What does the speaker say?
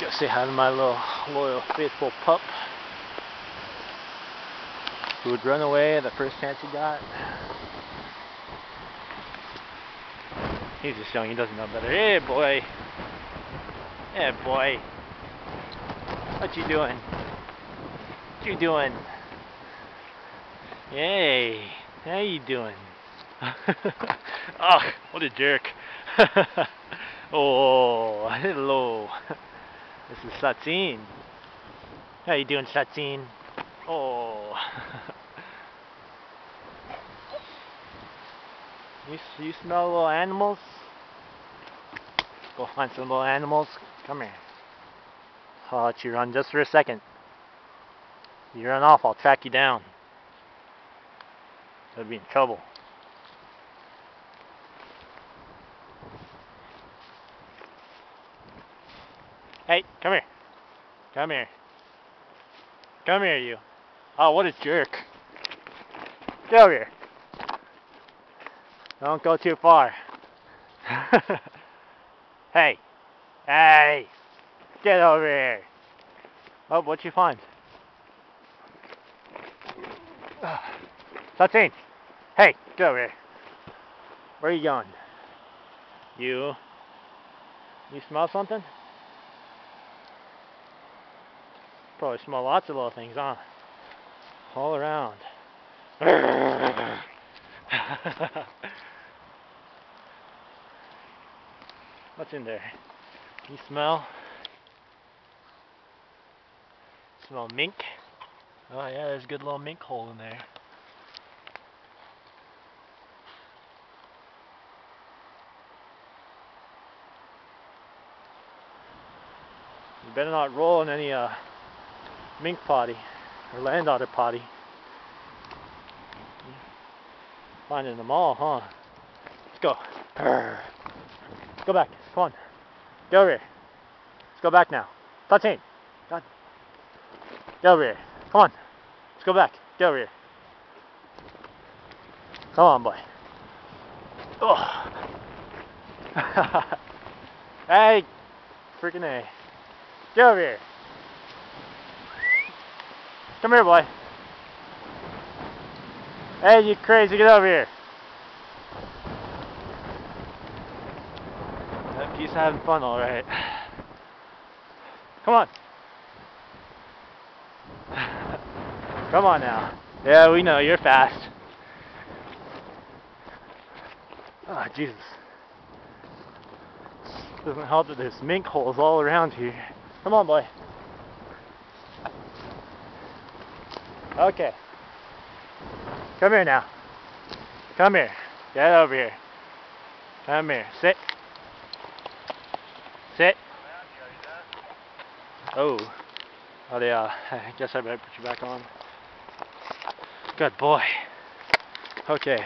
Go say hi to my little loyal, faithful pup who would run away the first chance he got. He's just young, he doesn't know better. Hey, boy. Hey, boy. What you doing? What you doing? Hey, how you doing? oh, what a jerk. oh, hello. This is Latseen. How you doing, Latseen? Oh. you, you smell little animals? Go find some little animals. Come here. I'll let you run just for a second. You run off, I'll track you down. You'll be in trouble. Hey, come here. Come here. Come here, you. Oh, what a jerk. Get over here. Don't go too far. hey. Hey. Get over here. Oh, what'd you find? Latseen. Hey, get over here. Where are you going? You. You smell something? Probably smell lots of little things, huh? All around. What's in there? You smell? Smell mink? Oh yeah, there's a good little mink hole in there. You better not roll in any uh, mink potty or land otter potty. Finding them all, huh? Let's go. Go back. Come on. Get over here. Let's go back now. Touching. God. Get over here. Come on. Let's go back. Get over here. Come on, boy. Oh. hey, freaking A. Get over here. Come here, boy. Hey, you crazy, get over here. that He's having fun, alright. Come on. Come on now. Yeah, we know, you're fast. Oh, Jesus. Doesn't help that there's mink holes all around here. Come on, boy. Okay. Come here now. Come here. Get over here. Come here. Sit. Sit. Oh. Oh, yeah. I guess I better put you back on. Good boy. Okay.